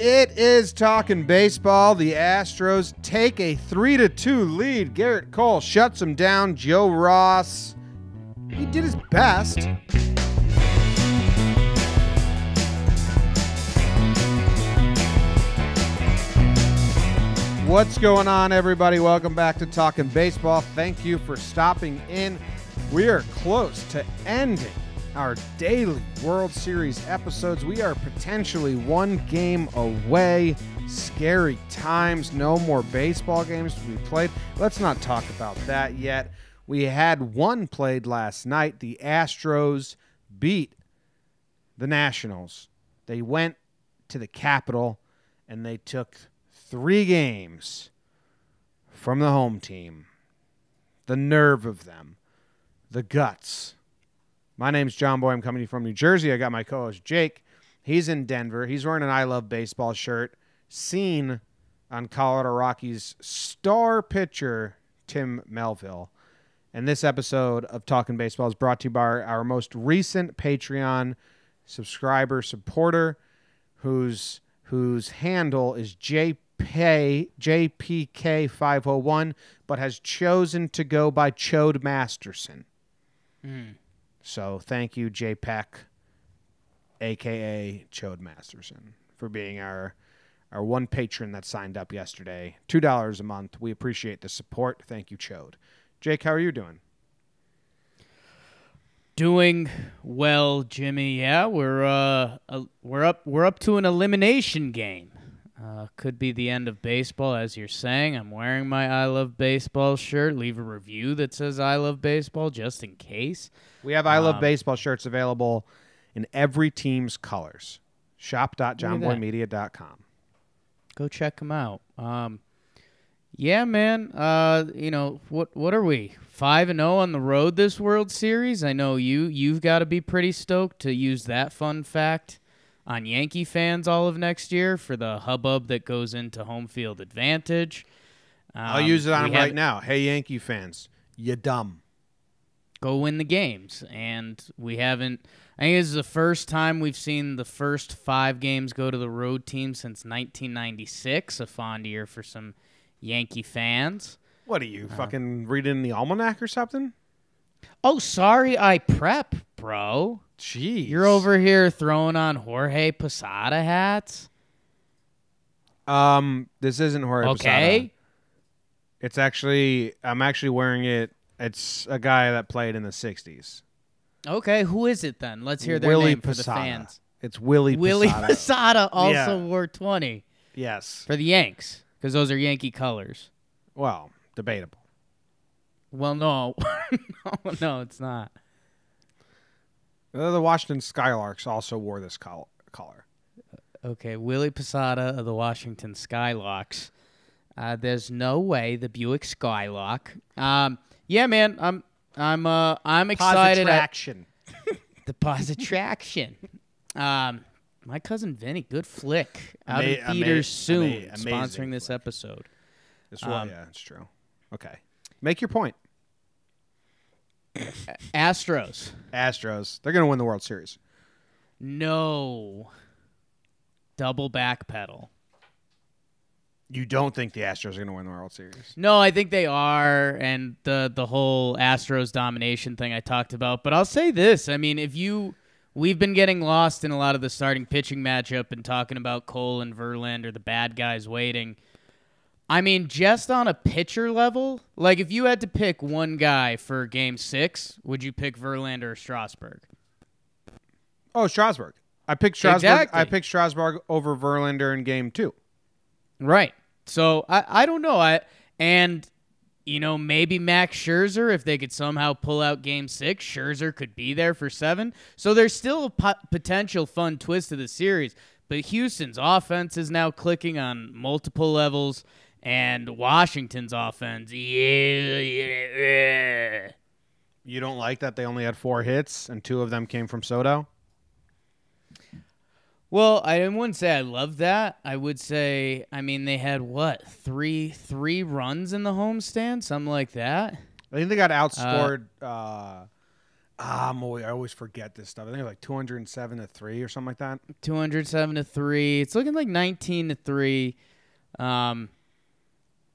It is talking baseball. The Astros take a 3 to 2 lead. Gerrit Cole shuts them down. Joe Ross, he did his best. What's going on, everybody? Welcome back to Talkin Baseball. Thank you for stopping in. We are close to ending our daily World Series episodes. We are potentially one game away. Scary times. No more baseball games to be played. Let's not talk about that yet. We had one played last night. The Astros beat the Nationals. They went to the Capitol and they took three games from the home team. The nerve of them, the guts. My name's Jomboy. I'm coming from New Jersey. I got my co host Jake. He's in Denver. He's wearing an I Love Baseball shirt, seen on Colorado Rockies star pitcher Tim Melville. And this episode of Talkin Baseball is brought to you by our most recent Patreon subscriber supporter, whose whose handle is JP, JPK501, but has chosen to go by Chode Masterson. Hmm. So thank you, JPEC, aka Chode Masterson, for being our our one patron that signed up yesterday. Two dollars a month. We appreciate the support. Thank you, Chode. Jake, how are you doing? Doing well, Jimmy. Yeah, we're uh we're up we're up to an elimination game. Uh, could be the end of baseball, as you're saying. I'm wearing my I Love Baseball shirt. Leave a review that says I Love Baseball, just in case. We have I Love Um, Baseball shirts available in every team's colors. Shop.jomboymedia.com. Go check them out. Um, yeah, man. Uh, you know what? What are we? Five and zero on the road this World Series. I know you. You've got to be pretty stoked to use that fun fact on Yankee fans all of next year for the hubbub that goes into home field advantage. I'll Um, use it on we them right now. Hey, Yankee fans, you dumb. go win the games. And we haven't. I think this is the first time we've seen the first five games go to the road team since 1996. A fond year for some Yankee fans. What are you fucking reading the almanac or something? Oh, sorry, I prep, bro. Jeez, You're over here throwing on Jorge Posada hats. Um, this isn't Jorge Okay. Posada. It's actually I'm actually wearing it. It's a guy that played in the '60s. Okay, who is it then? Let's hear their Willie name for the Posada. fans. It's Willie Willie Posada. Posada also Yeah. wore 20 yes. for the Yanks because those are Yankee colors. Well, debatable. Well, no, no, no, it's not. The Washington Skylarks also wore this col- color. Okay, Willie Posada of the Washington Skylarks. Uh, there's no way the Buick Skylark. Um, yeah, man, I'm, I'm, uh, I'm excited. at- Positraction. the Positraction. Um, my cousin Vinny, good flick. Out Ama- in theaters ama- soon, ama- sponsoring this flick. episode. This one, Um, yeah, it's true. Okay, make your point. Astros. Astros, they're gonna win the World Series. No. Double back pedal. You don't think the Astros are gonna win the World Series? No, I think they are, and the the whole Astros domination thing I talked about. But I'll say this: I mean, if you, we've been getting lost in a lot of the starting pitching matchup and talking about Cole and Verlander, or the bad guys waiting. I mean, just on a pitcher level, like if you had to pick one guy for Game Six, would you pick Verlander or Strasburg? Oh, Strasburg. I picked Strasburg. I picked Strasburg over Verlander in Game Two. Right. So I I don't know. I and you know maybe Max Scherzer if they could somehow pull out Game Six, Scherzer could be there for seven. So there's still a po- potential fun twist to the series. But Houston's offense is now clicking on multiple levels, and Washington's offense, yeah. You don't like that they only had four hits and two of them came from Soto? Well, I wouldn't say I love that. I would say, I mean, they had what three three runs in the homestand, something like that. I think they got outscored uh, Ah, I'm always, I always forget this stuff. I think it was like 207 to three or something like that. 207 to 3. It's looking like 19 to 3. Um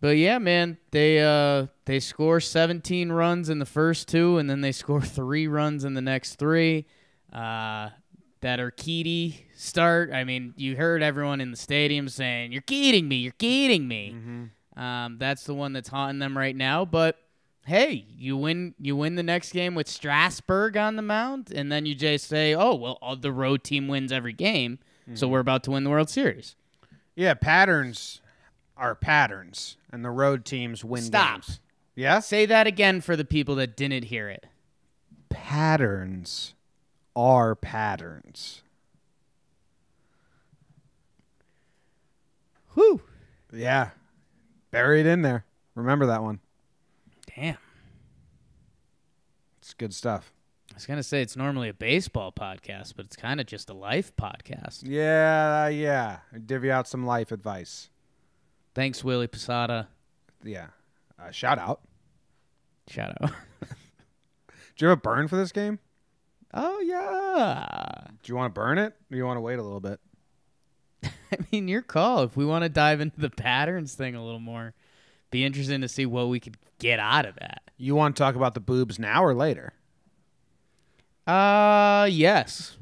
but yeah, man, they uh they score 17 runs in the first two and then they score 3 runs in the next 3. Uh that Urquidy start, I mean, you heard everyone in the stadium saying, "You're kidding me, you're kidding me." Um, that's the one that's haunting them right now, but hey, you win you win the next game with Strasburg on the mound, and then you just say, oh well, the road team wins every game, so we're about to win the World Series. Yeah, patterns are patterns, and the road teams win Stop. games. Yes, Say that again for the people that didn't hear it. patterns are patterns. Whew. Yeah, buried in there. Remember that one. Damn. It's good stuff. I was gonna say it's normally a baseball podcast, but it's kind of just a life podcast. Yeah, yeah. Divvy out some life advice. Thanks, Willie Posada. Yeah. Uh, shout out. Shout out. Do you have a burn for this game? oh yeah. Do you want to burn it, or you want to wait a little bit? I mean, your call. If we want to dive into the patterns thing a little more, be interesting to see what we could get out of that. You want to talk about the boobs now or later? Uh, yes.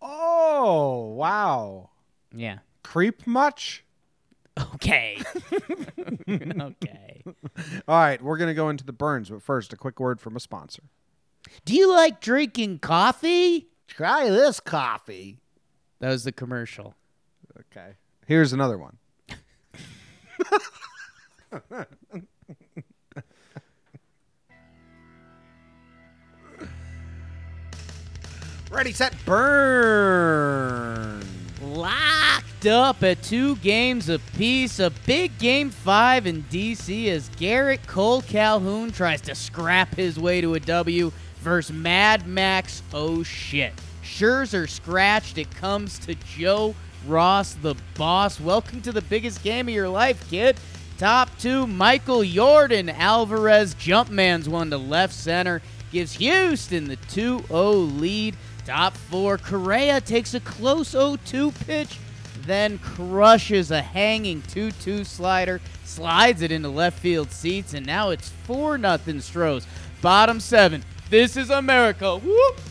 Oh, wow. Yeah. Creep much? Okay. okay. All right, we're going to go into the burns, but first, a quick word from a sponsor. Do you like drinking coffee? Try this coffee. That was the commercial. Okay. Here's another one. Ready, set, burn. Locked up at two games apiece. A big game five in DC as Gerrit Cole Calhoun tries to scrap his way to a W versus Mad Max. Oh shit. Scherzer scratched. It comes to Joe Ross, the boss. Welcome to the biggest game of your life, kid. Top two, Michael Jordan. Alvarez Jumpman's one to left center. Gives Houston the 2 0 lead. Top four, Correa takes a close 0 2 pitch, then crushes a hanging 2 2 slider, slides it into left field seats, and now it's 4 0 Stros. Bottom seven, this is America.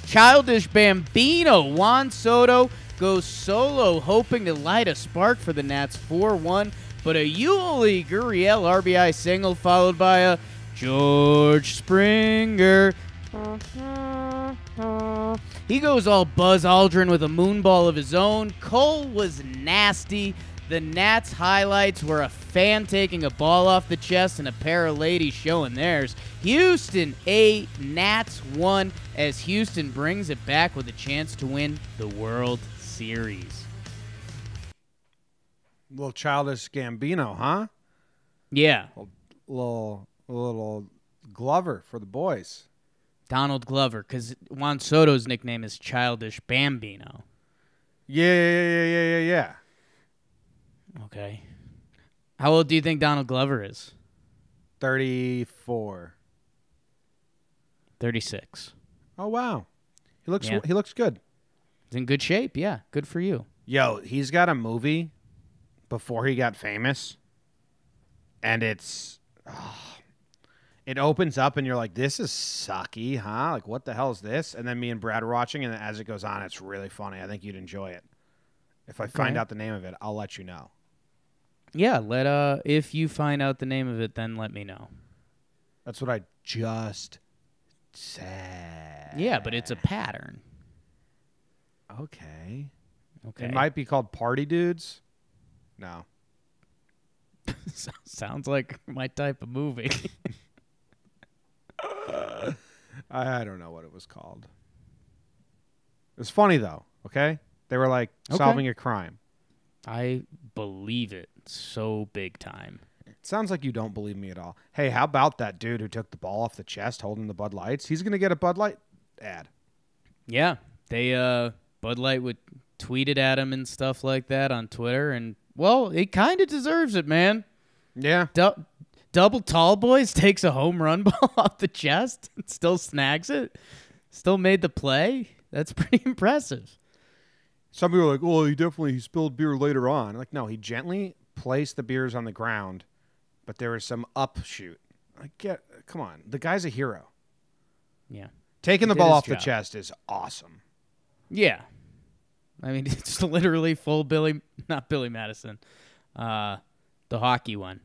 Childish Bambino, Juan Soto goes solo, hoping to light a spark for the Nats 4 1, but a Yuli Gurriel RBI single followed by a George Springer. Mm-hmm. Uh-huh. He goes all Buzz Aldrin with a moonball of his own. Cole was nasty. The Nats highlights were a fan taking a ball off the chest and a pair of ladies showing theirs. Houston 8, Nats 1 as Houston brings it back with a chance to win the World Series. Little childish Gambino, huh? Yeah, Little little Glover for the boys. Donald Glover, because Juan Soto's nickname is Childish Bambino. Yeah, yeah, yeah, yeah, yeah, yeah. Okay. How old do you think Donald Glover is? Thirty-four. 36. Oh wow, he looks Yeah. he looks good. He's in good shape. Yeah, good for you. Yo, he's got a movie before he got famous, and it's ah, it opens up and you're like, this is sucky, huh? Like, what the hell is this? And then me and Brad are watching, and as it goes on, it's really funny. I think you'd enjoy it. If I find out the name of it, I'll let you know. Yeah, let uh if you find out the name of it then let me know. That's what I just said. Yeah, but it's a pattern. okay. Okay. It might be called Party Dudes. No. Sounds like my type of movie. I, I don't know what it was called. It was funny though. Okay, they were like Okay. solving a crime. I believe it so big time. It sounds like you don't believe me at all. Hey, how about that dude who took the ball off the chest holding the Bud Lights? He's gonna get a Bud Light ad. Yeah, they uh Bud Light would tweet it at him and stuff like that on Twitter and well, it kind of deserves it, man. Yeah, Du- double tall boys takes a home run ball off the chest and still snags it. Still made the play. That's pretty impressive. Some people are like, "Oh, he definitely spilled beer later on." Like, no, he gently placed the beers on the ground, but there was some upshoot. Like, get, come on, the guy's a hero. Yeah. Taking the ball off the chest is awesome. Yeah. I mean, it's literally full Billy, not Billy Madison, uh, the hockey one.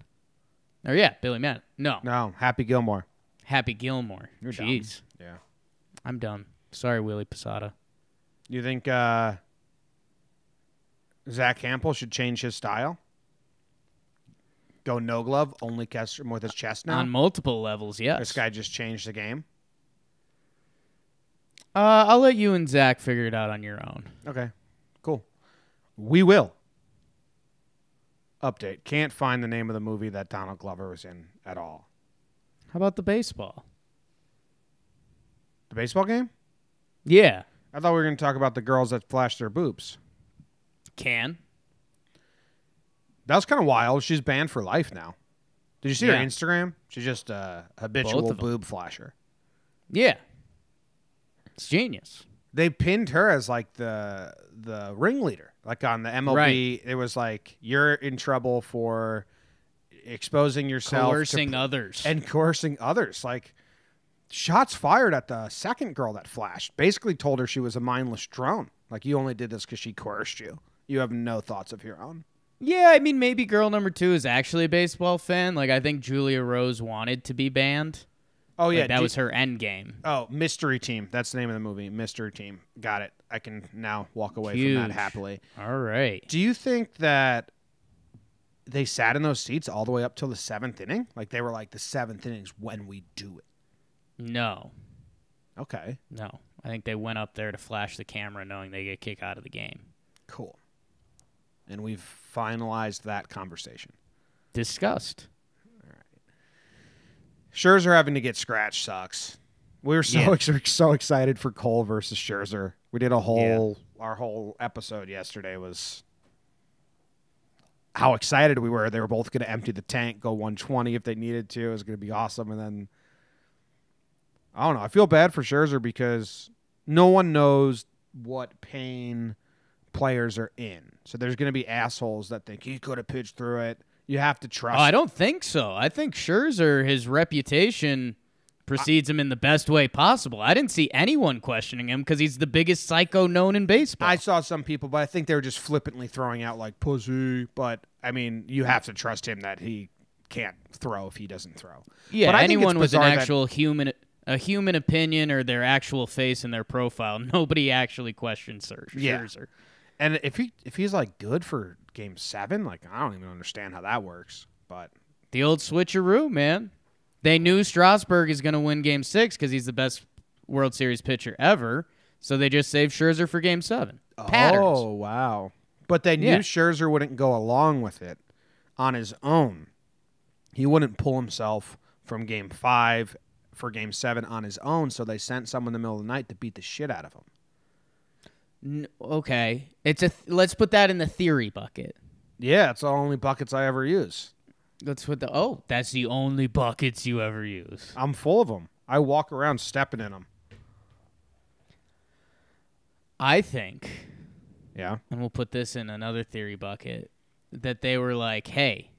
Or yeah, Billy Madison. No, No, Happy Gilmore. Happy Gilmore. You're dumb. Jeez, Yeah. I'm done. Sorry, Willie Posada. You think uh, Zach Campbell should change his style? Go no glove, only catch him with his chest now. On multiple levels, yes. This guy just changed the game. Uh, I'll let you and Zach figure it out on your own. Okay, cool. We will. Update. Can't find the name of the movie that Donald Glover was in at all. How about the baseball? The baseball game? Yeah, I thought we were going to talk about the girls that flashed their boobs. can. That was kind of wild. She's banned for life now. Did you see her Instagram? She's just a habitual Both of 'em. boob flasher. Yeah, it's genius. They pinned her as like the the ringleader. Like on the MLB, it was like you're in trouble for exposing yourself to Coercing others. and coercing others. Like shots fired at the second girl that flashed. Basically told her she was a mindless drone. Like you only did this because she coerced you. You have no thoughts of your own. Yeah, I mean, maybe girl number two is actually a baseball fan. Like, I think Julia Rose wanted to be banned. Oh Like, yeah, that do- was her end game. Oh, Mystery Team. That's the name of the movie. Mystery Team. Got it. I can now walk away from that happily. All right. Do you think that they sat in those seats all the way up till the seventh inning? Like they were like the seventh inning's when we do it. No, Okay, no. I think they went up there to flash the camera, knowing they get kicked out of the game. cool. And we've finalized that conversation. Disgust. Scherzer having to get scratched sucks. We were so Yeah. ex- so excited for Cole versus Scherzer. We did a whole our whole episode yesterday was how excited we were. They were both going to empty the tank, go 120 if they needed to. It was going to be awesome. And then I don't know. I feel bad for Scherzer because no one knows what pain players are in. So there's going to be assholes that think he could have pitched through it. You have to trust. Oh, I don't think so. I think Scherzer, his reputation precedes him in the best way possible. I didn't see anyone questioning him because he's the biggest psycho known in baseball. I saw some people, but I think they were just flippantly throwing out like pussy. But I mean, you have to trust him that he can't throw if he doesn't throw. yeah, but anyone with an actual human a human opinion or their actual face in their profile, nobody actually questions Sir Yeah. And if he if he's like good for game seven, like I don't even understand how that works. But The old switcheroo, man. They knew Strasburg is going to win Game Six because he's the best World Series pitcher ever. So they just saved Scherzer for Game Seven. Patterns. oh wow! But they knew Yeah. Scherzer wouldn't go along with it on his own. He wouldn't pull himself from game five for game seven on his own. So they sent someone in the middle of the night to beat the shit out of him. N- okay, it's a. Th- let's put that in the theory bucket. Yeah, it's the only buckets I ever use. Let's put the. Oh, that's the only buckets you ever use. I'm full of them. I walk around stepping in them. I think, Yeah. and we'll put this in another theory bucket, that they were like, "Hey,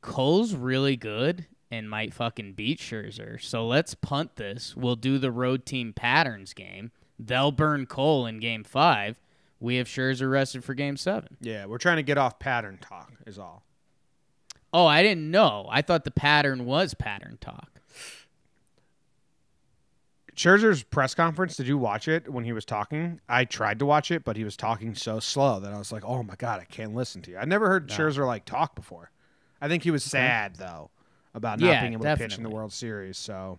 Cole's really good and might fucking beat Scherzer, so let's punt this. We'll do the road team patterns game. They'll burn Cole in Game Five. We have Scherzer rested for Game Seven. Yeah, we're trying to get off pattern talk, is all. Oh, I didn't know. I thought the pattern was pattern talk. Scherzer's press conference, did you watch it when he was talking? I tried to watch it, but he was talking so slow that I was like, oh my God, I can't listen to you. I never heard No. Scherzer like talk before. I think he was sad, though, about not Yeah, being able to pitch in the. World Series. So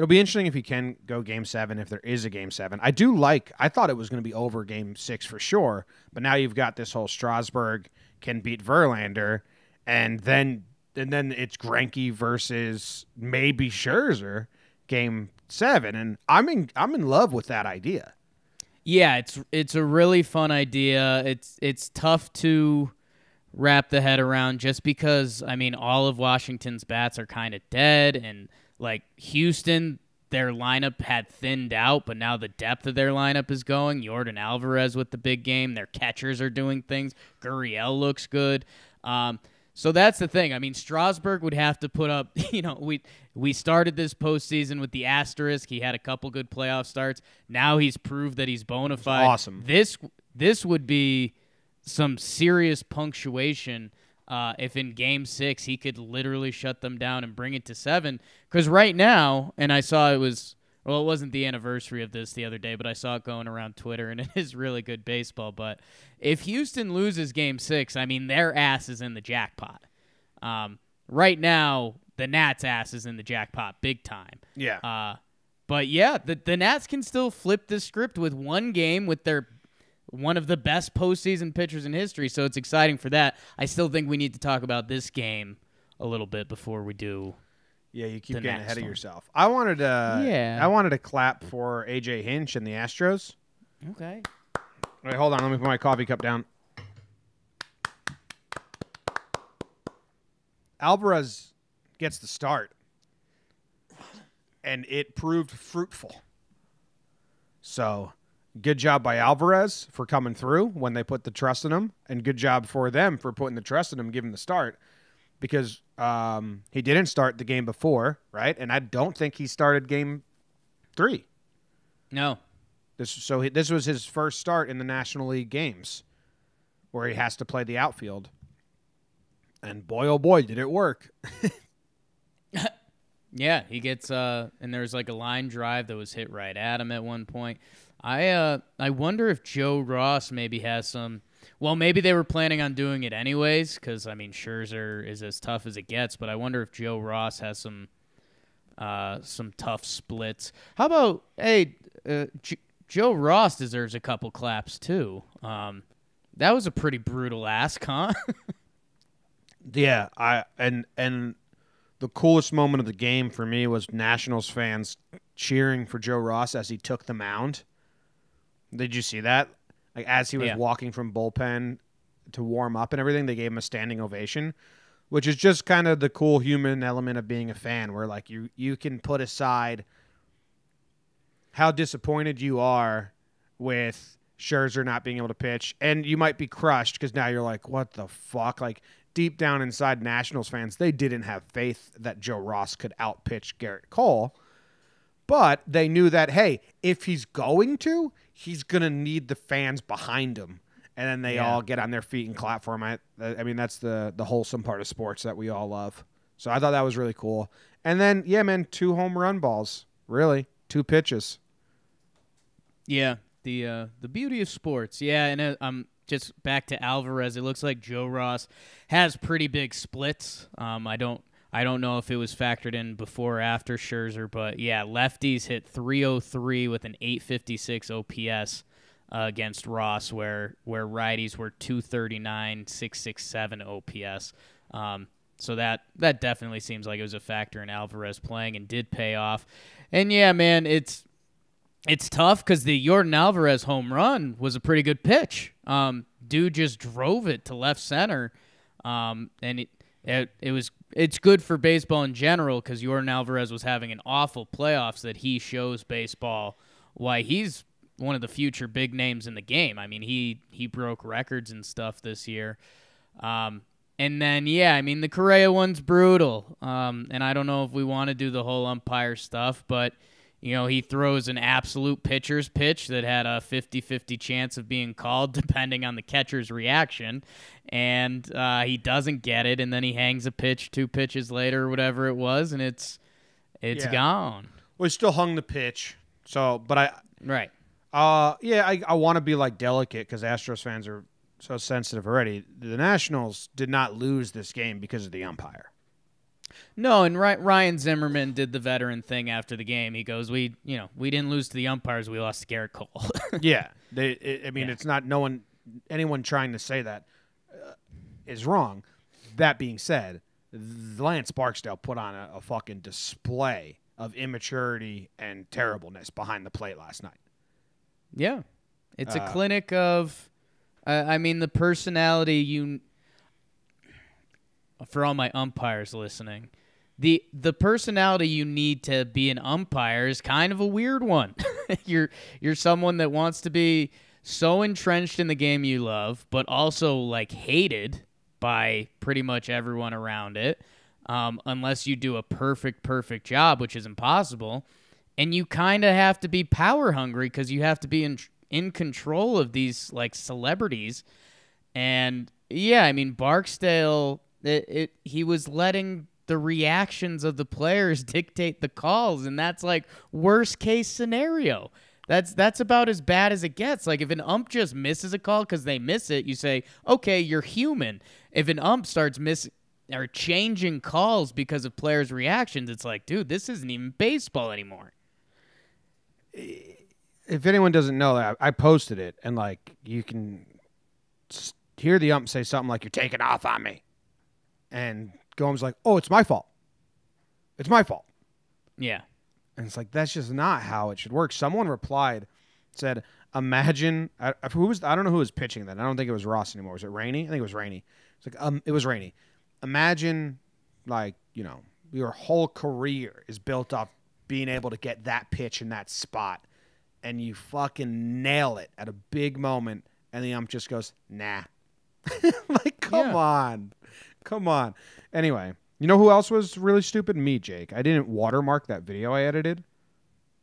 it'll be interesting if he can go game seven, if there is a game seven. I do like, I thought it was going to be over game six for sure, but now you've got this whole Strasburg can beat Verlander, and then. And then it's Greinke versus maybe Scherzer game seven, and I'm in I'm in love with that idea. Yeah, it's it's a really fun idea. It's it's tough to wrap the head around just because I mean all of Washington's bats are kind of dead and like Houston their lineup had thinned out, but now the depth of their lineup is going. Yordan Alvarez with the big game. Their catchers are doing things. Gurriel looks good. Um, so that's the thing. I mean, Strasburg would have to put up. You know, we we started this postseason with the asterisk. He had a couple good playoff starts. Now he's proved that he's bona fide. awesome. This this would be some serious punctuation. Uh, if in game six he could literally shut them down and bring it to seven. Because right now, and I saw it was, well, it wasn't the anniversary of this the other day, but I saw it going around Twitter, and it is really good baseball. But if Houston loses game six, I mean, their ass is in the jackpot. Um, right now, the Nats' ass is in the jackpot big time. Yeah. Uh, but yeah, the, the Nats can still flip the script with one game with their one of the best postseason pitchers in history. So it's exciting for that. I still think we need to talk about this game a little bit before we do. Yeah, you keep getting ahead of yourself. I wanted to. Yeah. I wanted to clap for AJ Hinch and the Astros. Okay. Wait, hold on. Let me put my coffee cup down. Alvarez gets the start, and it proved fruitful. So, good job by Alvarez for coming through when they put the trust in him, and good job for them for putting the trust in him, giving the start, because um, he didn't start the game before, right? And I don't think he started game three. No. This so he, this was his first start in the National League games, where he has to play the outfield. And boy, oh boy, did it work! Yeah, he gets uh and there's like a line drive that was hit right at him at one point. I uh I wonder if Joe Ross maybe has some well, maybe they were planning on doing it anyways cuz I mean Scherzer is as tough as it gets, but I wonder if Joe Ross has some uh some tough splits. How about hey uh, J- Joe Ross deserves a couple claps too. Um that was a pretty brutal ask, huh? Yeah, I and and the coolest moment of the game for me was Nationals fans cheering for Joe Ross as he took the mound. Did you see that? Like as he was Yeah. walking from bullpen to warm up and everything, they gave him a standing ovation, which is just kind of the cool human element of being a fan, where like you you can put aside how disappointed you are with Scherzer not being able to pitch, and you might be crushed because now you're like, what the fuck? Like deep down inside Nationals fans, they didn't have faith that Joe Ross could outpitch Gerrit Cole. But they knew that, hey, if he's going to, he's going to need the fans behind him. And then they Yeah. all get on their feet and clap for him. I, I mean, that's the, the wholesome part of sports that we all love. So I thought that was really cool. And then, yeah, man, two home run balls. Really? Two pitches. Yeah, the uh, the beauty of sports. Yeah, and uh, um, just back to Alvarez. It looks like Joe Ross has pretty big splits. Um, I don't I don't know if it was factored in before or after Scherzer, but yeah, lefties hit 303 with an 856 OPS uh, against Ross, where where righties were 239 667 OPS. Um, so that that definitely seems like it was a factor in Alvarez playing and did pay off. And yeah, man, it's it's tough because the Jordan Alvarez home run was a pretty good pitch. Um, dude just drove it to left center, um, and it, it it was it's good for baseball in general because Jordan Alvarez was having an awful playoffs that he shows baseball why he's one of the future big names in the game. I mean he he broke records and stuff this year. Um, and then yeah, I mean the Correa one's brutal. Um, and I don't know if we want to do the whole umpire stuff, but you know, he throws an absolute pitcher's pitch that had a 50 50 chance of being called depending on the catcher's reaction. And uh, he doesn't get it. And then he hangs a pitch two pitches later or whatever it was. And it's it's Yeah. gone. Well, he still hung the pitch. So, but I, Right. Uh, yeah, I, I want to be like delicate because Astros fans are so sensitive already. The Nationals did not lose this game because of the umpire. No, and Ryan Zimmerman did the veteran thing after the game. He goes, "We, you know, we didn't lose to the umpires. We lost to Gerrit Cole." yeah, they. It, I mean, Yeah. it's not no one, anyone trying to say that uh, is wrong. That being said, Lance Barksdale put on a, a fucking display of immaturity and terribleness behind the plate last night. Yeah, it's a Uh, clinic of, uh, I mean, the personality you. For all my umpires listening, the the personality you need to be an umpire is kind of a weird one. you're you're someone that wants to be so entrenched in the game you love, but also like hated by pretty much everyone around it, um, unless you do a perfect perfect job, which is impossible. And you kind of have to be power hungry because you have to be in in control of these like celebrities. And yeah, I mean Barksdale, it, it he was letting the reactions of the players dictate the calls, and that's like worst case scenario. That's that's about as bad as it gets. Like if an ump just misses a call because they miss it, you say, okay, you're human. If an ump starts missing or changing calls because of players' reactions, it's like, dude, this isn't even baseball anymore. If anyone doesn't know that, I posted it, and like you can hear the ump say something like, "You're taking off on me," and Gomes like, "Oh, it's my fault. It's my fault." Yeah. And it's like that's just not how it should work. Someone replied, said, "Imagine I, who was I don't know who was pitching then. I don't think it was Ross anymore. Was it Rainey? I think it was Rainey. It's like um, it was Rainey. Imagine like you know your whole career is built off being able to get that pitch in that spot, and you fucking nail it at a big moment, and the ump just goes, nah. like, come yeah. on, come on. Anyway, you know who else was really stupid? Me, Jake. I didn't watermark that video I edited.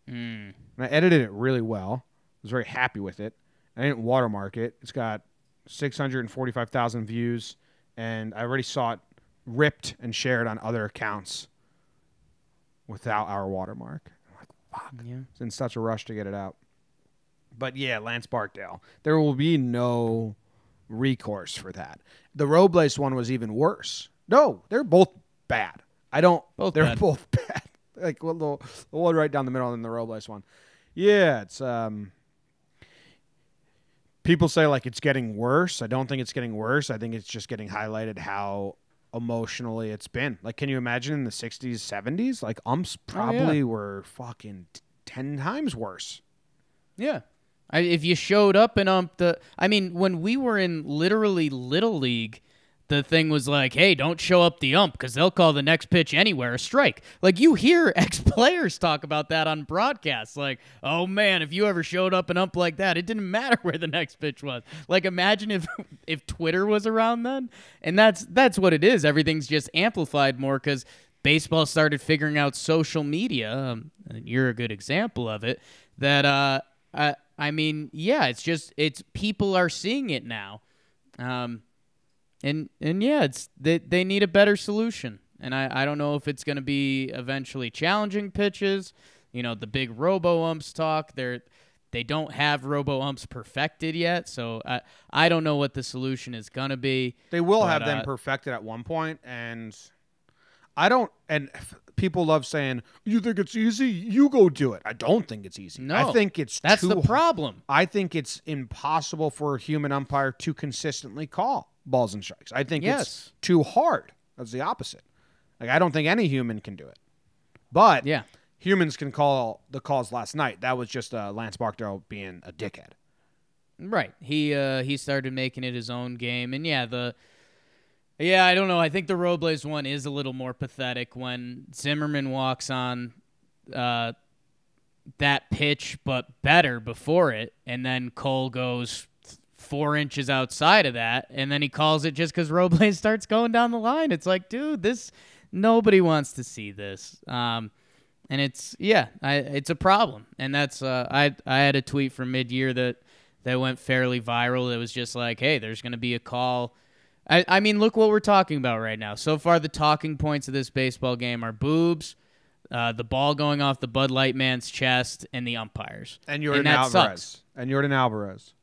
Mm. And I edited it really well. I was very happy with it. I didn't watermark it. It's got 645,000 views, and I already saw it ripped and shared on other accounts without our watermark. I'm like, fuck. Yeah. It's in such a rush to get it out. But yeah, Lance Barksdale. There will be no recourse for that. The Robles one was even worse. No, they're both bad. I don't. Both they're bad. both bad. like well, the, the one right down the middle and the Robles one. Yeah, it's um. People say like it's getting worse. I don't think it's getting worse. I think it's just getting highlighted how emotionally it's been. Like, can you imagine in the '60s, '70s? Like umps probably oh, yeah. were fucking t- ten times worse. Yeah. I, if you showed up and ump the, I mean, when we were in literally little league, the thing was like, hey, don't show up the ump because they'll call the next pitch anywhere a strike. Like you hear ex players talk about that on broadcasts. Like, oh man, if you ever showed up an ump like that, it didn't matter where the next pitch was. Like, imagine if if Twitter was around then. And that's that's what it is. Everything's just amplified more because baseball started figuring out social media. Um, you're a good example of it. That uh, I I mean, yeah, it's just it's people are seeing it now. Um, and and yeah, it's they they need a better solution. And I, I don't know if it's going to be eventually challenging pitches. You know, the big robo umps talk. They're they don't have robo umps perfected yet, so I I don't know what the solution is going to be. They will but, have them uh, perfected at one point, and I don't. And people love saying, "You think it's easy? You go do it." I don't think it's easy. No, I think it's That's too the problem. I think it's impossible for a human umpire to consistently call balls and strikes. I think Yes. it's too hard. That's the opposite. Like I don't think any human can do it. But Yeah. humans can call the calls last night. That was just uh, Lance Barksdale being a dickhead. Right. He uh he started making it his own game and yeah, the Yeah, I don't know. I think the Robles one is a little more pathetic when Zimmerman walks on uh that pitch but better before it and then Cole goes 4 inches outside of that and then he calls it just cuz Robles starts going down the line. It's like, dude, this nobody wants to see this. Um and it's yeah, I, it's a problem, and that's uh, I I had a tweet from mid year that that went fairly viral. It was just like, hey, there's going to be a call. I I mean, look what we're talking about right now. So far, the talking points of this baseball game are boobs, uh, the ball going off the Bud Light man's chest, and the umpires. And Jordan that Alvarez. sucks. And Jordan Alvarez.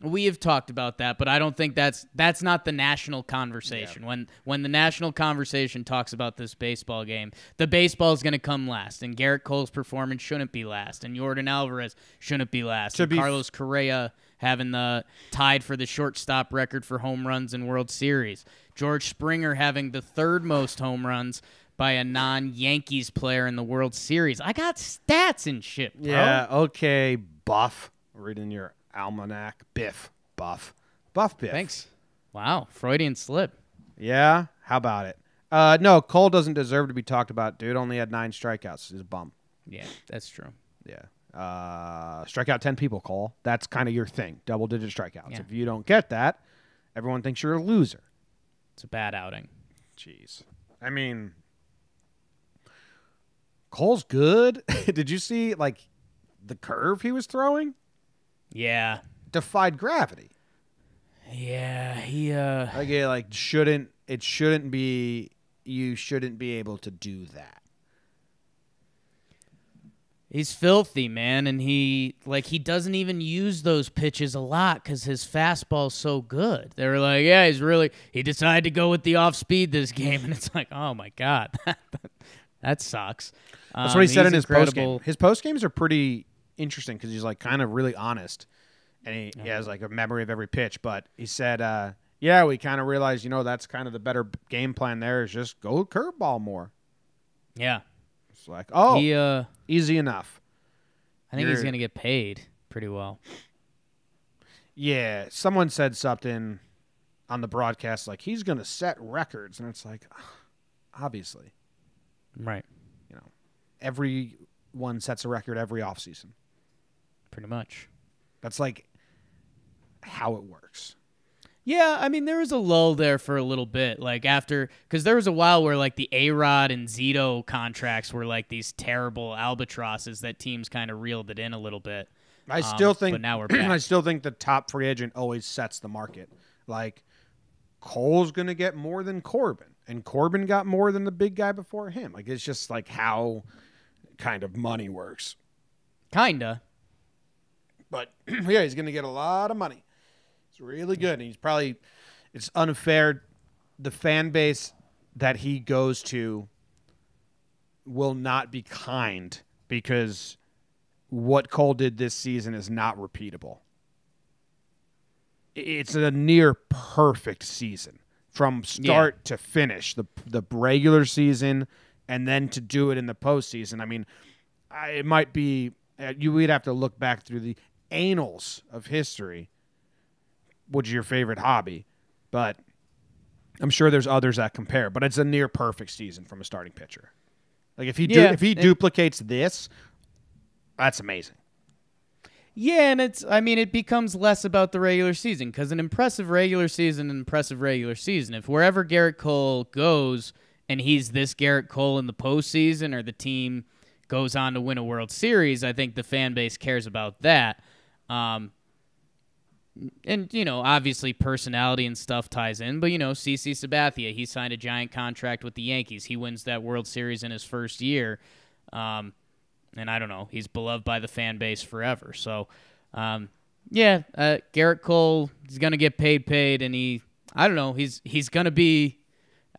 We have talked about that, but I don't think that's that's not the national conversation. When when the national conversation talks about this baseball game, the baseball is going to come last, and Gerrit Cole's performance shouldn't be last, and Jordan Alvarez shouldn't be last, To and be Carlos Correa having the tied for the shortstop record for home runs in World Series, George Springer having the third most home runs by a non-Yankees player in the World Series. I got stats and shit, bro. Yeah, okay, Buff. Reading your almanac. Biff. Buff. Buff Biff. Thanks. Wow, Freudian slip. Yeah, how about it? Uh, no, Cole doesn't deserve to be talked about. Dude only had nine strikeouts. He's a bum. Yeah, that's true. Yeah. Uh, strike out 10 people, Cole. That's kind of your thing. Double digit strikeouts. Yeah. If you don't get that, everyone thinks you're a loser. It's a bad outing. Jeez. I mean, Cole's good. Did you see, like, the curve he was throwing? Yeah. Defied gravity. Yeah, he uh Like, it, like, shouldn't, it shouldn't be, you shouldn't be able to do that. He's filthy, man, and he like he doesn't even use those pitches a lot cuz his fastball's so good. They were like, "Yeah, he's really he decided to go with the off speed this game." And it's like, "Oh my god. that sucks." That's Um, what he said in his post game. His post games are pretty interesting because he's like kind of really honest, and he, he has like a memory of every pitch. But he said, uh, "Yeah, we kind of realized, you know, that's kind of the better game plan. There is just go curveball more." Yeah. It's like, oh, He uh easy enough. I think he's You're- going to get paid pretty well. Yeah, someone said something on the broadcast like he's going to set records, and it's like, obviously, Right. You know, everyone sets a record every offseason. Pretty much. That's like how it works. Yeah, I mean there was a lull there for a little bit, like after because there was a while where like the A Rod and Zito contracts were like these terrible albatrosses that teams kind of reeled it in a little bit. I Um, still think, but now we're back. I still think the top free agent always sets the market. Like Cole's gonna get more than Corbin, and Corbin got more than the big guy before him. Like it's just like how kind of money works. Kinda. But yeah, he's gonna get a lot of money. It's really good. And he's probably it's unfair. The fan base that he goes to will not be kind because what Cole did this season is not repeatable. It's a near perfect season from start to finish. The the regular season and then to do it in the postseason. I mean, I, it might be uh, you. We'd have to look back through the annals of history. What's your favorite hobby? But I'm sure there's others that compare. But it's a near perfect season from a starting pitcher. Like if he du- if he and- duplicates this, that's amazing. Yeah, and it's I mean it becomes less about the regular season because an impressive regular season, an impressive regular season. If wherever Gerrit Cole goes and he's this Gerrit Cole in the postseason or the team goes on to win a World Series, I think the fan base cares about that. Um, and you know, obviously personality and stuff ties in, but you know, CC Sabathia, he signed a giant contract with the Yankees. He wins that World Series in his first year. Um, and I don't know, he's beloved by the fan base forever. So, um, yeah, uh, Gerrit Cole, he's gonna get paid, paid, and he, I don't know, he's he's gonna be.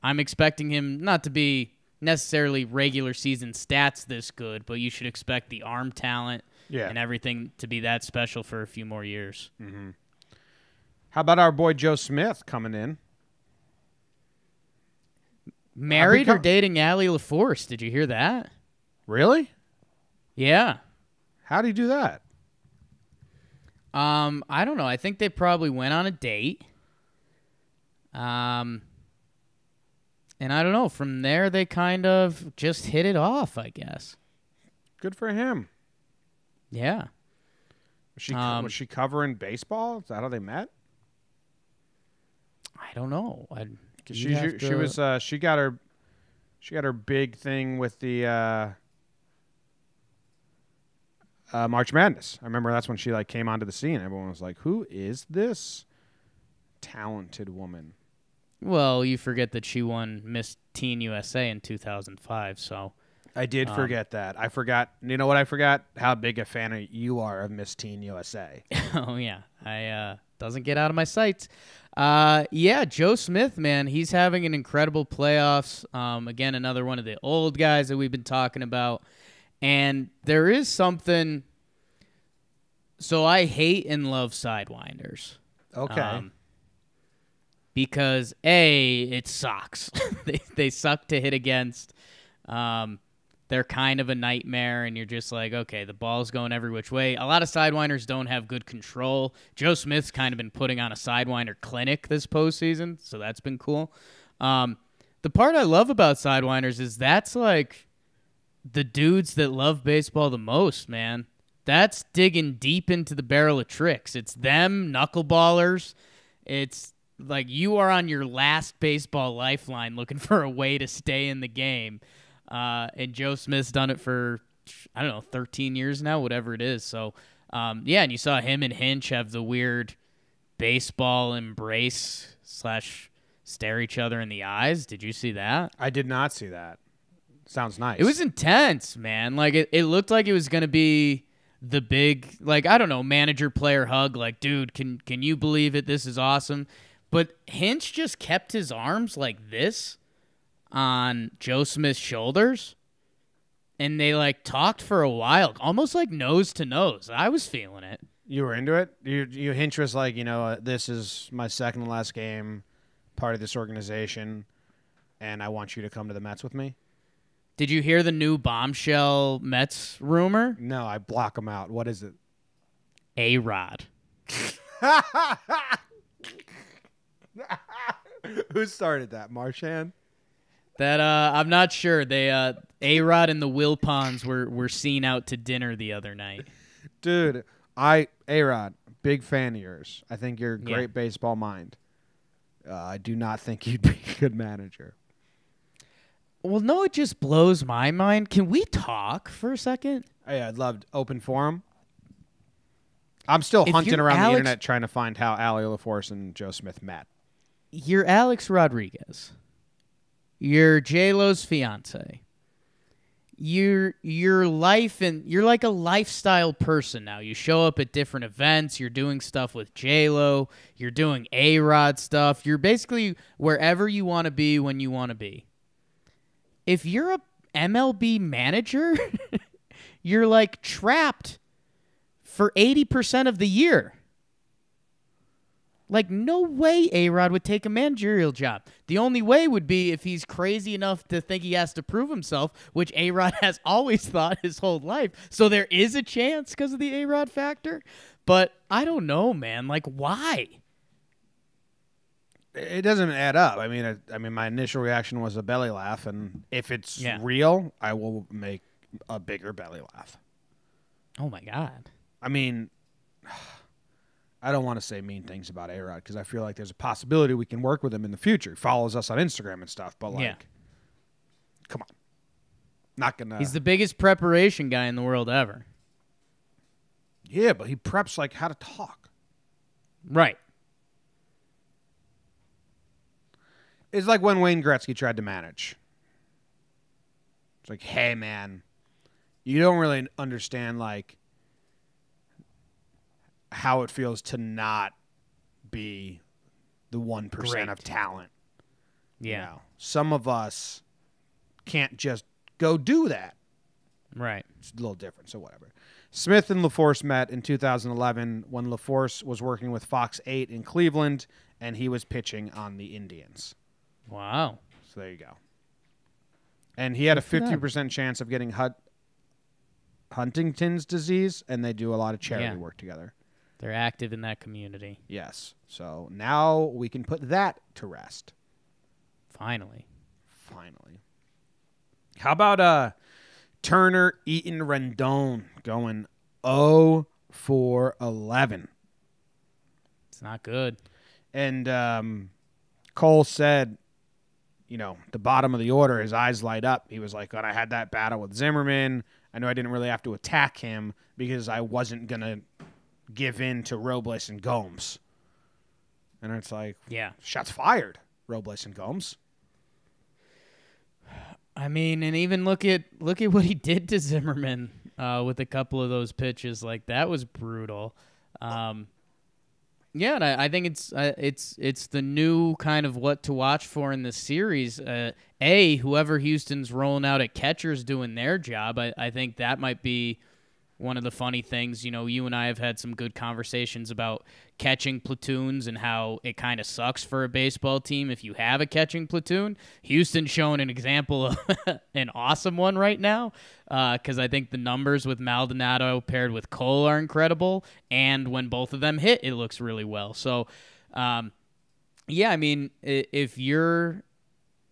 I'm expecting him not to be necessarily regular season stats this good, but you should expect the arm talent Yeah. and everything to be that special for a few more years. How about our boy Joe Smith coming in? Married or dating Allie LaForce? Did you hear that? Really? Yeah. How do you do that? Um, I don't know. I think they probably went on a date. Um, and I don't know. From there, they kind of just hit it off. I guess. Good for him. Yeah. Was she Um, was she covering baseball? Is that how they met? I don't know. I. 'Cause you'd she have she was uh, she got her she got her big thing with the uh, uh, March Madness. I remember that's when she like came onto the scene. Everyone was like, "Who is this talented woman?" Well, you forget that she won Miss Teen USA in 2005. So. I did Um, forget that. I forgot. You know what? I forgot how big a fan you are of Miss Teen USA. oh yeah, I uh, doesn't get out of my sights. Uh, yeah, Joe Smith, man, he's having an incredible playoffs. Um, again, another one of the old guys that we've been talking about, and there is something. So I hate and love sidewinders. Okay. Um, because a it sucks. they they suck to hit against. Um, they're kind of a nightmare, and you're just like, okay, the ball's going every which way. A lot of sidewinders don't have good control. Joe Smith's kind of been putting on a sidewinder clinic this postseason, so that's been cool. Um, the part I love about Sidewinders is that's like the dudes that love baseball the most, man. That's digging deep into the barrel of tricks. It's them, knuckleballers. It's like you are on your last baseball lifeline looking for a way to stay in the game. Uh, and Joe Smith's done it for, I don't know, 13 years now, whatever it is. So, um, yeah, and you saw him and Hinch have the weird baseball embrace slash stare each other in the eyes. Did you see that? I did not see that. Sounds nice. It was intense, man. Like it, it looked like it was gonna be the big like I don't know manager player hug. Like, dude, can can you believe it? This is awesome. But Hinch just kept his arms like this on Joe Smith's shoulders, and they like talked for a while, almost like nose to nose. I was feeling it. You were into it. You you Hinch was like, you know, uh, this is my second to last game, part of this organization, and I want you to come to the Mets with me. Did you hear the new bombshell Mets rumor? No, I block them out. What is it? A Rod. Who started that? Marchand? That uh, I'm not sure. They uh, A Rod and the Wilpons were were seen out to dinner the other night. Dude, I A Rod, big fan of yours. I think you're a Yeah. great baseball mind. Uh, I do not think you'd be a good manager. Well, no, it just blows my mind. Can we talk for a second? Hey, I'd love to open forum. I'm still If hunting around the internet trying to find how Allie LaForce and Joe Smith met. You're Alex Rodriguez. You're J Lo's fiance. Your your life and you're like a lifestyle person now. You show up at different events. You're doing stuff with J Lo. You're doing A Rod stuff. You're basically wherever you want to be when you want to be. If you're a MLB manager, you're like trapped for 80% of the year. Like, no way A Rod would take a managerial job. The only way would be if he's crazy enough to think he has to prove himself, which A Rod has always thought his whole life. So there is a chance because of the A Rod factor. But I don't know, man. Like, why? It doesn't add up. I mean, I, I mean, my initial reaction was a belly laugh, and if it's Yeah. real, I will make a bigger belly laugh. Oh, my God. I mean, I don't want to say mean things about A Rod because I feel like there's a possibility we can work with him in the future. He follows us on Instagram and stuff, but like, Yeah. come on, not gonna. He's the biggest preparation guy in the world ever. yeah, but he preps like how to talk. Right. It's like when Wayne Gretzky tried to manage. It's like, hey man, you don't really understand like how it feels to not be the one percent of talent. you Yeah. know? some of us can't just go do that. Right. It's a little different, so whatever. Smith and LaForce met in 2011 when LaForce was working with Fox 8 in Cleveland and he was pitching on the Indians. Wow. So there you go. And he had a 50% chance of getting Hut- Huntington's disease, and they do a lot of charity Yeah. work together. They're active in that community. Yes. So now we can put that to rest. Finally. Finally. How about uh Turner Eaton Rendon going 0 for 11? It's not good. And um, Cole said, you know, the bottom of the order, his eyes light up. He was like, when I had that battle with Zimmerman, I knew I didn't really have to attack him because I wasn't going to give in to Robles and Gomes. And it's like, Yeah. shots fired, Robles and Gomes. I mean, and even look at look at what he did to Zimmerman uh, with a couple of those pitches. Like that was brutal. Um, yeah, and I, I think it's uh, it's it's the new kind of what to watch for in this series. Uh, a whoever Houston's rolling out at catchers doing their job. I, I think that might be one of the funny things. You know, you and I have had some good conversations about catching platoons and how it kind of sucks for a baseball team if you have a catching platoon. Houston's showing an example of an awesome one right now because I think the numbers with Maldonado paired with Cole are incredible, and when both of them hit, it looks really well. So, um, yeah, I mean, if you're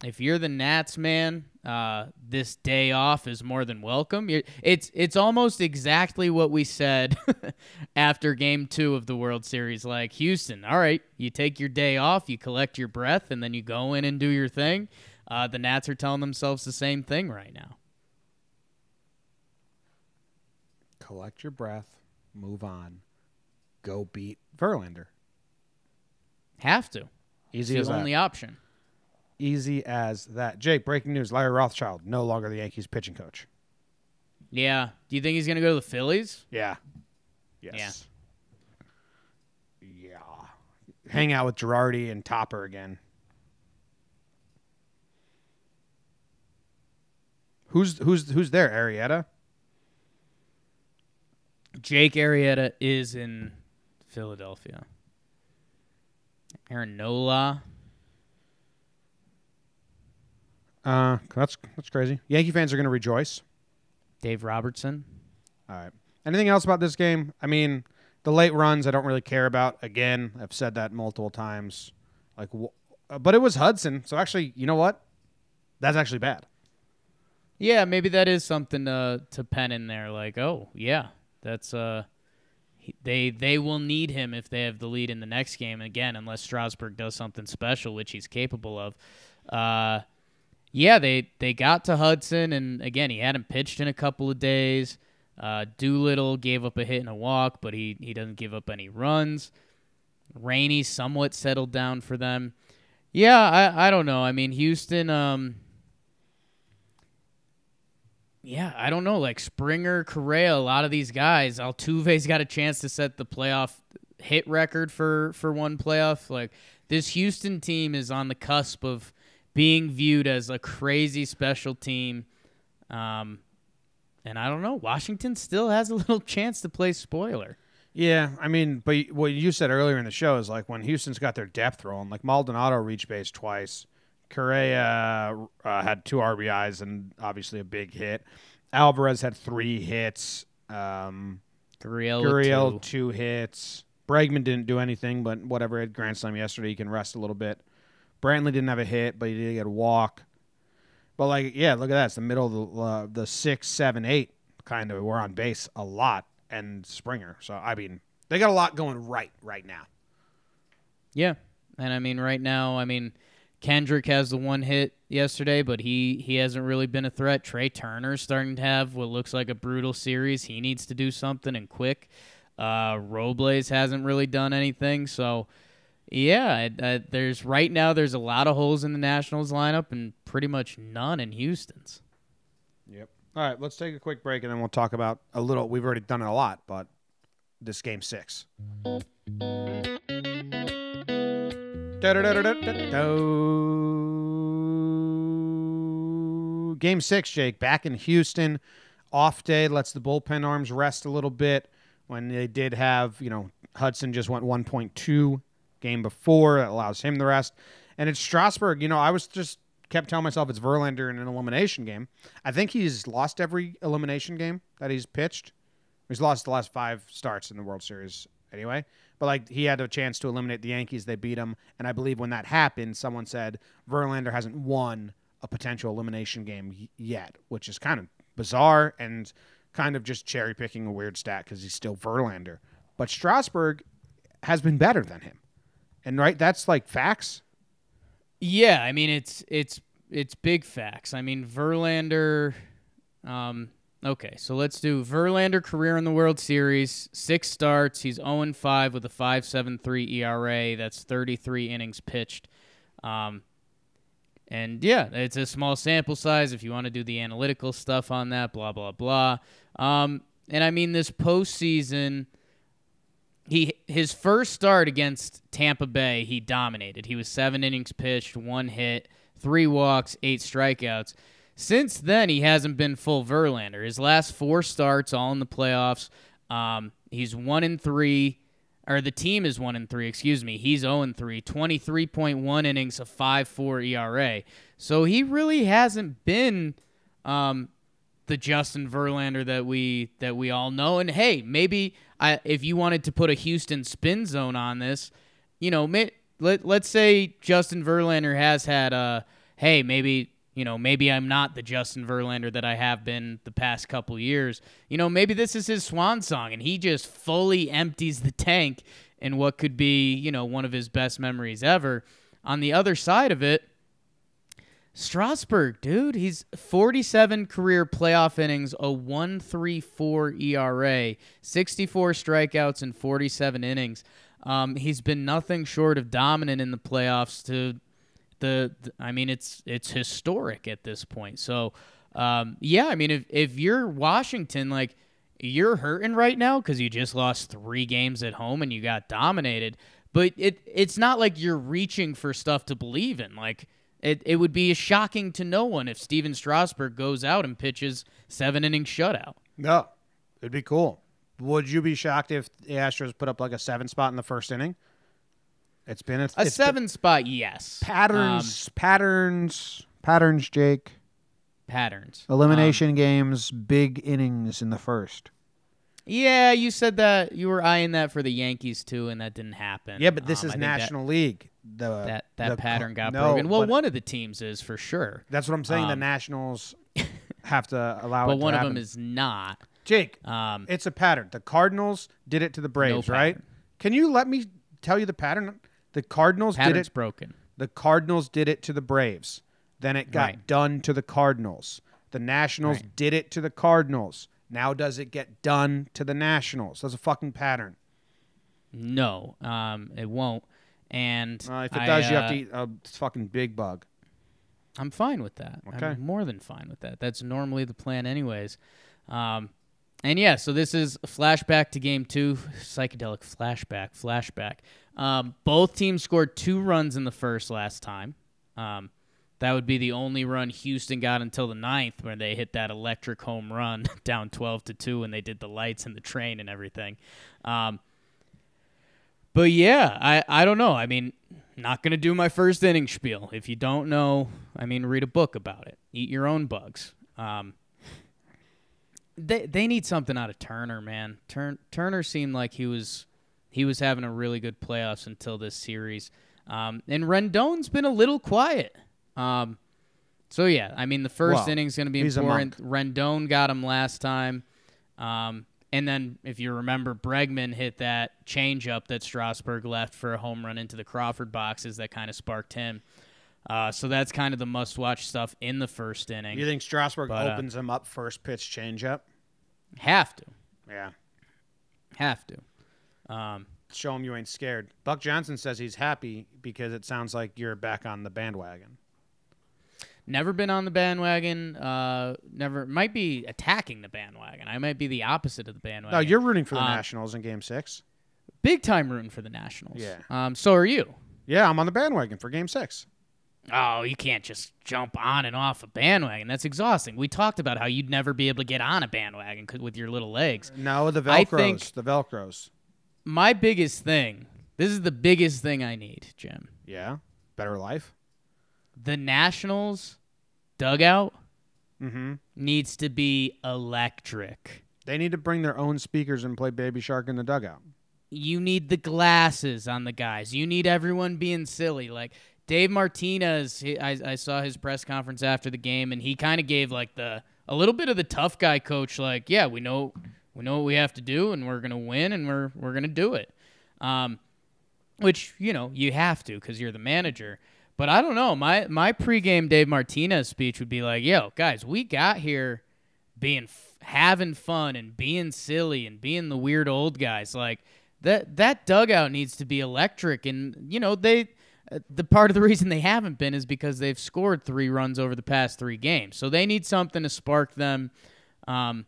if you're the Nats man, uh, this day off is more than welcome. You're, it's it's almost exactly what we said after Game Two of the World Series. Like Houston, all right, you take your day off, you collect your breath, and then you go in and do your thing. Uh, the Nats are telling themselves the same thing right now. Collect your breath, move on, go beat Verlander. Have to. Easy it's as the only that. option. Easy as that. Jake, breaking news: Larry Rothschild no longer the Yankees pitching coach. Yeah. Do you think he's gonna go to the Phillies? Yeah. Yes. Yeah. Hang out with Girardi and Topper again. Who's who's who's there? Arrieta. Jake Arrieta is in Philadelphia. Aaron Nola. Uh, that's that's crazy. Yankee fans are going to rejoice. Dave Robertson. All right. Anything else about this game? I mean, the late runs I don't really care about. Again, I've said that multiple times. Like, uh, but it was Hudson, so actually, you know what? That's actually bad. Yeah, maybe that is something to to pen in there. Like, oh yeah, that's uh, he- they they will need him if they have the lead in the next game again, unless Strasburg does something special, which he's capable of. Uh, yeah, they they got to Hudson, and again, he hadn't pitched in a couple of days. Uh, Doolittle gave up a hit and a walk, but he he doesn't give up any runs. Rainey somewhat settled down for them. Yeah, I I don't know. I mean, Houston. Um, yeah, I don't know. Like Springer, Correa, a lot of these guys. Altuve's got a chance to set the playoff hit record for for one playoff. Like this Houston team is on the cusp of being viewed as a crazy special team. Um, and I don't know. Washington still has a little chance to play spoiler. Yeah, I mean, but what you said earlier in the show is like when Houston's got their depth rolling, like Maldonado reached base twice. Correa uh, had two RBIs and obviously a big hit. Alvarez had three hits. Um, Gurriel, Gurriel too. two hits. Bregman didn't do anything, but whatever. Had Grand Slam yesterday. He can rest a little bit. Brantley didn't have a hit, but he did get a walk. But like, yeah, look at that. It's the middle of the uh, the six, seven, eight kind of. We're on base a lot, and Springer. So I mean, they got a lot going right right now. Yeah, and I mean, right now, I mean, Kendrick has the one hit yesterday, but he he hasn't really been a threat. Trea Turner's starting to have what looks like a brutal series. He needs to do something and quick. Uh, Robles hasn't really done anything, so yeah, uh, there's right now there's a lot of holes in the Nationals lineup and pretty much none in Houston's. Yep. All right, let's take a quick break, and then we'll talk about a little. We've already done it a lot, but this game six. Game six, Jake, back in Houston. Off day lets the bullpen arms rest a little bit. When they did have, you know, Hudson just went 1.2 game before. That allows him the rest. And it's Strasburg. You know, I was just kept telling myself it's Verlander in an elimination game. I think he's lost every elimination game that he's pitched. He's lost the last five starts in the World Series anyway. But like he had a chance to eliminate the Yankees, they beat him, and I believe when that happened, someone said Verlander hasn't won a potential elimination game yet, which is kind of bizarre and kind of just cherry picking a weird stat because he's still Verlander. But Strasburg has been better than him, and right, that's like facts. Yeah, I mean it's it's it's big facts. I mean Verlander. Um, okay, so let's do Verlander career in the World Series. Six starts. He's 0 5 with a 5.73 ERA. That's 33 innings pitched. Um, and yeah, it's a small sample size. If you want to do the analytical stuff on that, blah blah blah. Um, and I mean this postseason he his first start against Tampa Bay, he dominated. He was seven innings pitched, one hit, three walks, eight strikeouts. Since then, he hasn't been full Verlander. His last four starts, all in the playoffs. Um, he's one in three, or the team is one in three. Excuse me. He's zero in three. Twenty three point one innings, a five four ERA. So he really hasn't been um, the Justin Verlander that we that we all know. And hey, maybe I, if you wanted to put a Houston spin zone on this, you know, may, let let's say Justin Verlander has had a hey, maybe you know, maybe I'm not the Justin Verlander that I have been the past couple years. You know, maybe this is his swan song and he just fully empties the tank in what could be, you know, one of his best memories ever. On the other side of it, Strasburg, dude, he's 47 career playoff innings, a 1.34 ERA, 64 strikeouts in 47 innings. Um, he's been nothing short of dominant in the playoffs. To the, the I mean, it's it's historic at this point. So, um, yeah, I mean, if if you're Washington, like you're hurting right now because you just lost three games at home and you got dominated. But it it's not like you're reaching for stuff to believe in. Like it, it would be shocking to no one if Stephen Strasburg goes out and pitches seven inning shutout. No, it'd be cool. Would you be shocked if the Astros put up like a seven spot in the first inning? It's been a, A it's seven Um, spot, yes. patterns, patterns, patterns. Jake, Um, patterns. elimination games, big innings in the first. Yeah, you said that you were eyeing that for the Yankees too, and that didn't happen. Yeah, but this Um, is think that- National League. The That that, the- pattern got no, broken. Well, one of the teams is for sure, That's what I'm saying. the um, Nationals have to allow it. but to one of them is not. Jake. Um, It's a pattern. The Cardinals did it to the Braves, right? Can you let me tell you the pattern? The Cardinals did pattern's it. broken. The Cardinals did it to the Braves. Then it got Right. done to the Cardinals. The Nationals Right. did it to the Cardinals. Now does it get done to the Nationals? That's a fucking pattern. No, um, it won't. And Uh, if it I, does, you have uh, to eat a fucking big bug. I'm fine with that. Okay. I'm more than fine with that. That's normally the plan, anyways. Um, and yeah, so this is a flashback to game two, psychedelic flashback, flashback. Um, both teams scored two runs in the first last time. Um, that would be the only run Houston got until the ninth, where they hit that electric home run down 12 to 2 and they did the lights and the train and everything. Um, but yeah, I, I don't know. I mean, not going to do my first inning spiel. If you don't know, I mean, read a book about it. Eat your own bugs. Um, they they need something out of Turner, man. Turn, Turner seemed like he was he was having a really good playoffs until this series. Um, and Rendon's been a little quiet. Um, so yeah, I mean the first Well, inning's going to be important. Rendon got him last time. Um, and then if you remember, Bregman hit that changeup that Strasburg left for a home run into the Crawford boxes that kind of sparked him. Uh, so that's kind of the must-watch stuff in the first inning. You think Strasburg But, uh, opens him up first pitch changeup? Have to, Yeah. have to. Um, Show him you ain't scared. Buck Johnson says he's happy because it sounds like you're back on the bandwagon. Never been on the bandwagon. Uh, never might be attacking the bandwagon. I might be the opposite of the bandwagon. No, you're rooting for the Uh, Nationals in Game Six. big time rooting for the Nationals. Yeah. Um. So are you. Yeah, I'm on the bandwagon for Game Six. Oh, you can't just jump on and off a bandwagon. That's exhausting. We talked about how you'd never be able to get on a bandwagon with your little legs. No, the Velcros. the Velcros. My biggest thing. This is the biggest thing I need, Jim. Yeah. Better life. The Nationals dugout Mm-hmm. needs to be electric. They need to bring their own speakers and play Baby Shark in the dugout. you need the glasses on the guys. You need everyone being silly. Like Dave Martinez, he, I, I saw his press conference after the game, and he kind of gave like the a little bit of the tough guy coach. Like, yeah, we know we know what we have to do, and we're gonna win, and we're we're gonna do it. Um, which you know you have to because you're the manager. But I don't know. My my pregame Dave Martinez speech would be like, "Yo, guys, we got here." being having fun and being silly and being the weird old guys like that that dugout needs to be electric and you know they uh, the part of the reason they haven't been is because they've scored three runs over the past three games so they need something to spark them um,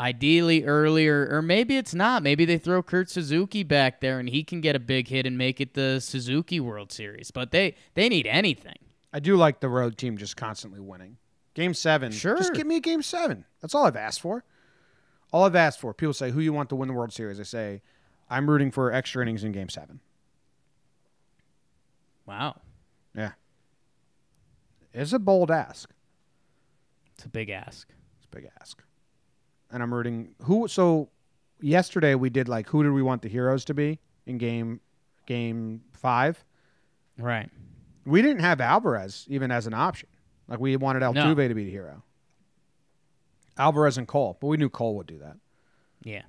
ideally earlier or maybe it's not maybe they throw kurt suzuki back there and he can get a big hit and make it the suzuki world series but they they need anything I do like the road team just constantly winning. Game seven. Sure. Just give me a game seven. That's all I've asked for. All I've asked for. People say, who you want to win the World Series? I say, I'm rooting for extra innings in game seven. wow Yeah. It's a bold ask. it's a big ask It's a big ask. And I'm rooting who so yesterday we did like who do we want the heroes to be in game game five? right We didn't have Alvarez even as an option. Like we wanted Altuve No. to be the hero. Alvarez and Cole, but we knew Cole would do that. Yeah.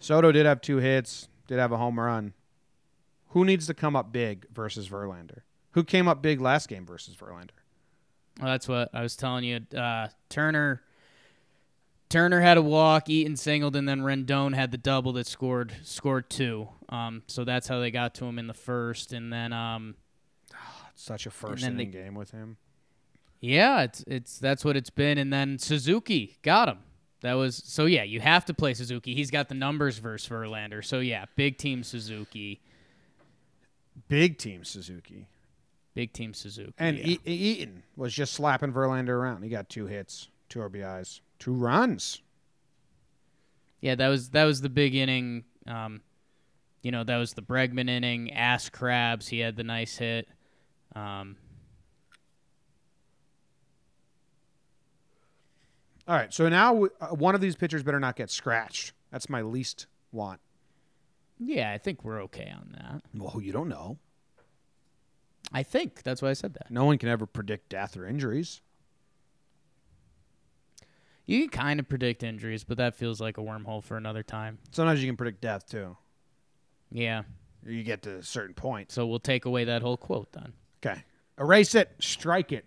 Soto did have two hits, did have a home run. Who needs to come up big versus Verlander? Who came up big last game versus Verlander? Well, that's what I was telling you. Uh, Turner Turner had a walk, Eaton singled, and then Rendon had the double that scored scored two. Um, so that's how they got to him in the first, and then um, Such a first inning they- game with him. yeah, it's it's that's what it's been, and then Suzuki got him. That was so yeah. You have to play Suzuki. He's got the numbers versus Verlander. So yeah, big team Suzuki, Big team Suzuki. big team Suzuki. And yeah. E- Eaton was just slapping Verlander around. He got two hits, two RBIs, two runs. Yeah, that was that was the big inning. Um, you know, that was the Bregman inning. Ass crabs. He had the nice hit. Um, All right, so now uh, one of these pitchers better not get scratched. That's my least want. yeah, I think we're okay on that. Well, you don't know. I think that's why I said that. No one can ever predict death or injuries. You can kind of predict injuries, but that feels like a wormhole for another time. Sometimes you can predict death too. Yeah. You get to a certain point. So we'll take away that whole quote then. Okay. Erase it. Strike it.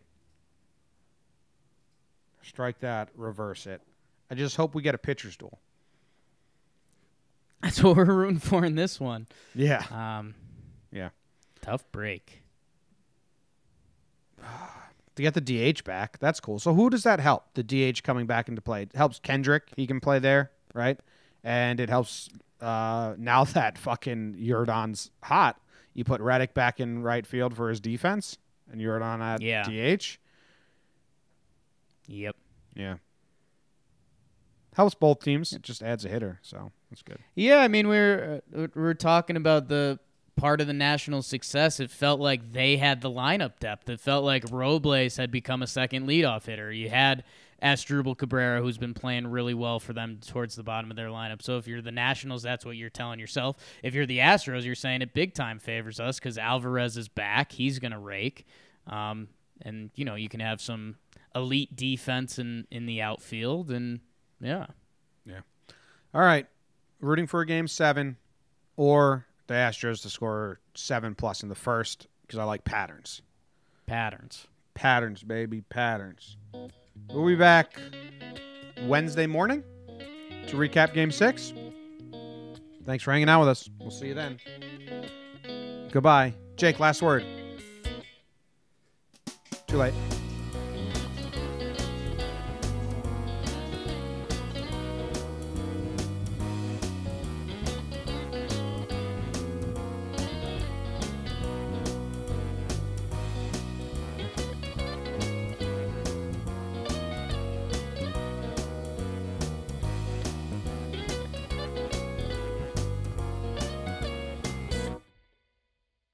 Strike that. Reverse it. I just hope we get a pitcher's duel. That's what we're rooting for in this one. Yeah. Um, Yeah. tough break. To get the DH back, that's cool. So who does that help? The DH coming back into play. It helps Kendrick. He can play there, right? And it helps uh, now that fucking Yordan's hot. You put Reddick back in right field for his defense, and Jordan at Yeah. DH. Yep. Yeah. Helps both teams. It just adds a hitter, so that's good. Yeah, I mean we're uh, we're talking about the part of the national success. It felt like they had the lineup depth. It felt like Robles had become a second leadoff hitter. You had Asdrubal Cabrera, who's been playing really well for them towards the bottom of their lineup. So if you're the Nationals, that's what you're telling yourself. If you're the Astros, you're saying it big time favors us because Alvarez is back. He's gonna rake, um, and you know you can have some elite defense in in the outfield, and yeah. yeah. All right. Rooting for a game seven or the Astros to score seven plus in the first because I like patterns. Patterns. Patterns, baby. Patterns. We'll be back Wednesday morning to recap game six. Thanks for hanging out with us. We'll see you then. Goodbye. Jake, last word. Too late.